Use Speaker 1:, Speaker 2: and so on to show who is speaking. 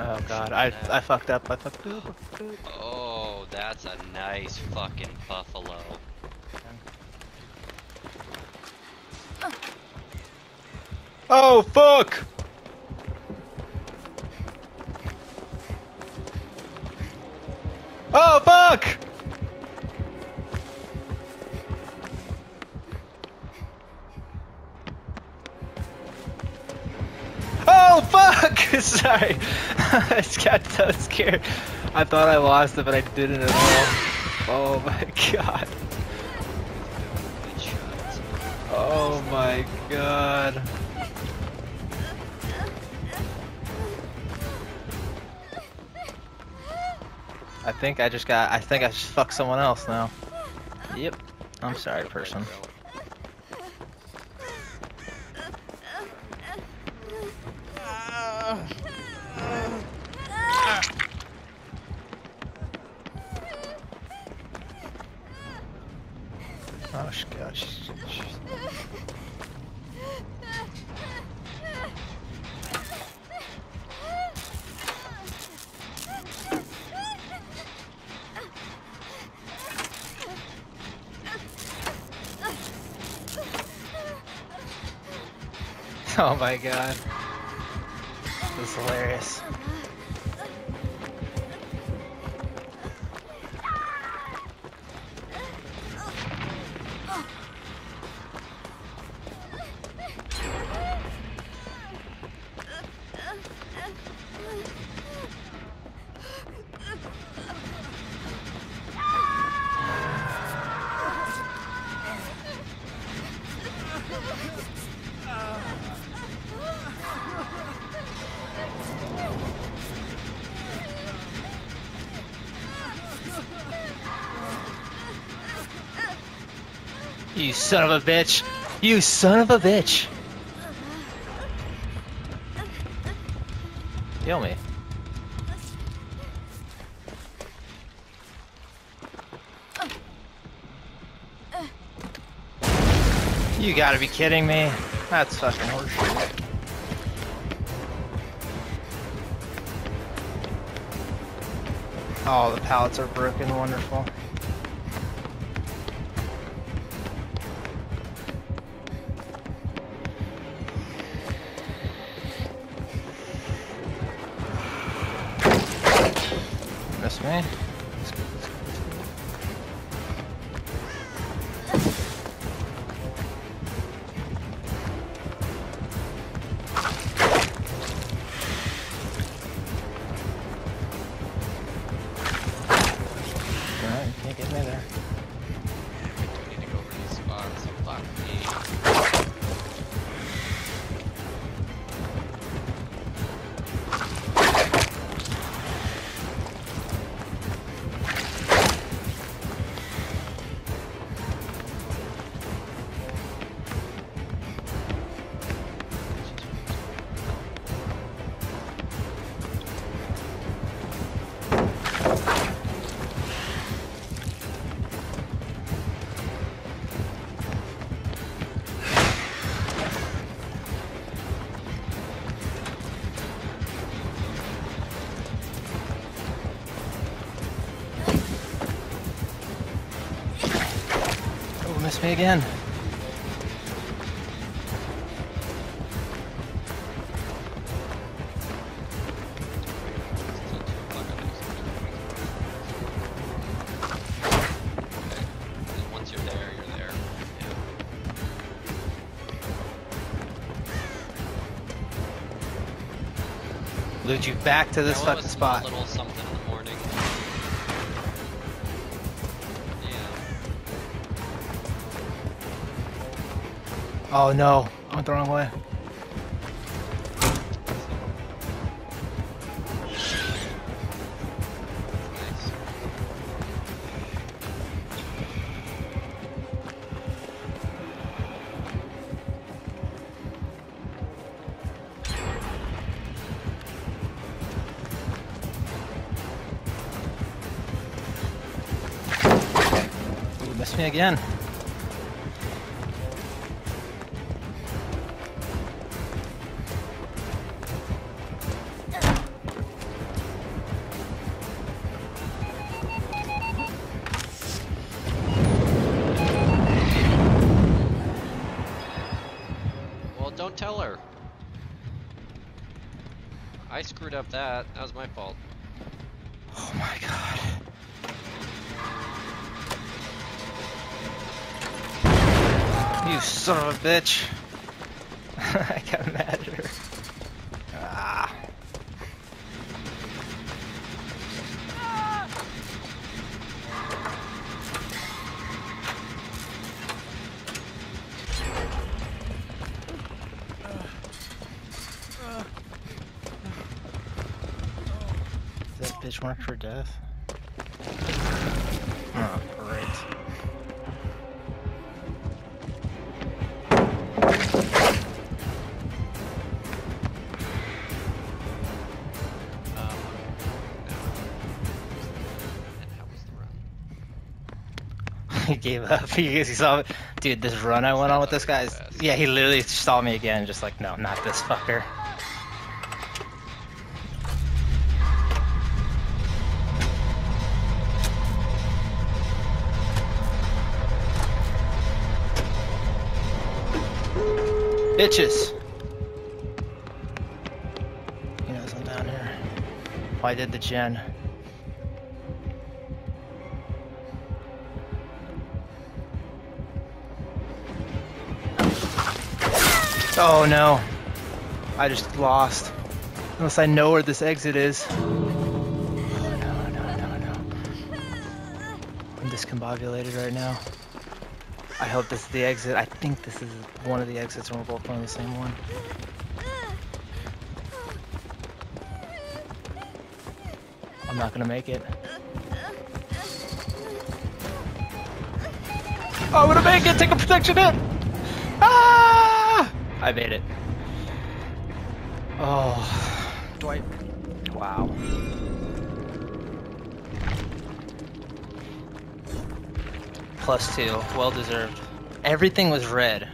Speaker 1: Oh god, I I fucked up. I fucked up.
Speaker 2: Oh, that's a nice fucking buffalo.
Speaker 1: Oh fuck! Oh fuck! Fuck! Sorry, I just got so scared. I thought I lost it, but I didn't at all. Oh my god. Oh my god. I think I just got. I think I just fucked someone else now. Yep. I'm sorry, person. Oh gosh. Oh my god. This is hilarious. You son of a bitch! You son of a bitch! Kill me. You gotta be kidding me. That's fucking horseshit. Oh, the pallets are broken. Wonderful. Miss there,
Speaker 2: you're there.
Speaker 1: Loot you back to this fucking
Speaker 2: have a small
Speaker 1: spot. Oh no, I went the wrong way. Missed me again.
Speaker 2: I screwed up that. That was my fault.
Speaker 1: Oh my god. You son of a bitch. I got mad at her. Bitch marked for death? Oh, great.
Speaker 2: Um, no. And how was the run?
Speaker 1: he gave up. He, he saw, dude, this run I went on with this guy. is- Yeah, he literally saw me again, just like, no, not this fucker. Bitches. I'm down here. Why did the gen? Oh no. I just lost. Unless I know where this exit is. Oh no, no, no, no. I'm discombobulated right now. I hope this is the exit. I think this is one of the exits and we're both going the same one. I'm not gonna make it. Oh, I'm gonna make it! Take a protection hit! Ah! I made it. Oh, Dwight. Wow. Plus two, well deserved. Everything was red.